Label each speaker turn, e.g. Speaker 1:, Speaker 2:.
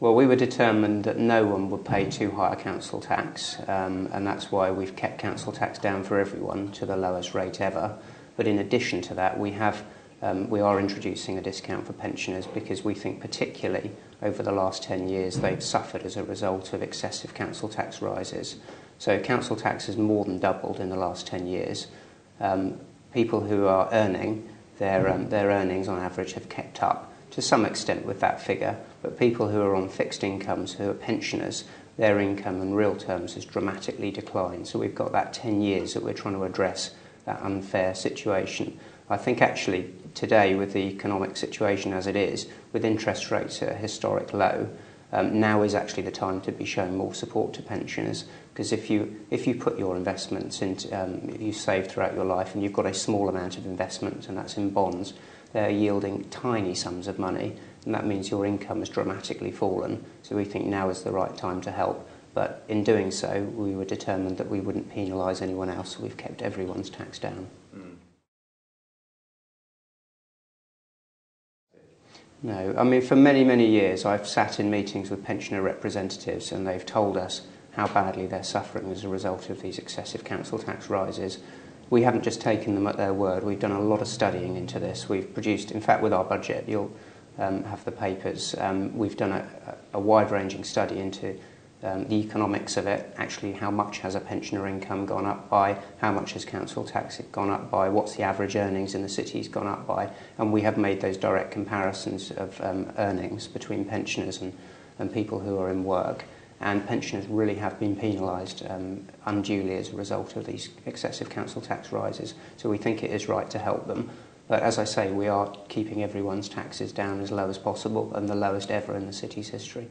Speaker 1: Well, we were determined that no one would pay too high a council tax, um, and that's why we've kept council tax down for everyone to the lowest rate ever. But in addition to that, we have um, we are introducing a discount for pensioners because we think particularly over the last 10 years they've suffered as a result of excessive council tax rises. So council tax has more than doubled in the last 10 years. Um, people who are earning, their, um, their earnings on average have kept up to some extent with that figure, but people who are on fixed incomes, who are pensioners, their income in real terms has dramatically declined. So we've got that 10 years that we're trying to address that unfair situation. I think actually today, with the economic situation as it is, with interest rates at a historic low, um, now is actually the time to be showing more support to pensioners. Because if you, if you put your investments into, um, you save throughout your life and you've got a small amount of investment, and that's in bonds, they're yielding tiny sums of money, and that means your income has dramatically fallen. So we think now is the right time to help. But in doing so, we were determined that we wouldn't penalise anyone else, so we've kept everyone's tax down. Mm. No, I mean, for many, many years, I've sat in meetings with pensioner representatives and they've told us how badly they're suffering as a result of these excessive council tax rises. We haven't just taken them at their word, we've done a lot of studying into this. We've produced, in fact, with our budget, you'll um, have the papers, um, we've done a, a wide ranging study into um, the economics of it, actually how much has a pensioner income gone up by, how much has council tax gone up by, what's the average earnings in the cities gone up by, and we have made those direct comparisons of um, earnings between pensioners and, and people who are in work. And pensioners really have been penalised um, unduly as a result of these excessive council tax rises. So we think it is right to help them. But as I say, we are keeping everyone's taxes down as low as possible and the lowest ever in the city's history.